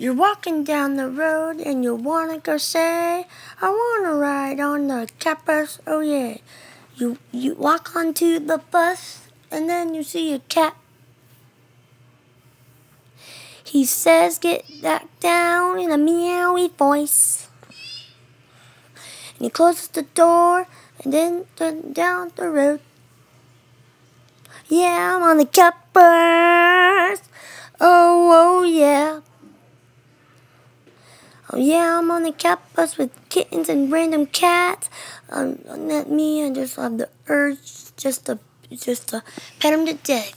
You're walking down the road and you wanna go say, I wanna ride on the cat bus, oh yeah. You you walk onto the bus and then you see a cat. He says get back down in a meowy voice. And he closes the door and then down the road. Yeah, I'm on the cat bus. Oh, oh yeah. Oh yeah, I'm on the cat bus with kittens and random cats. Um, not me. I just have the urge just to just to pet them to death.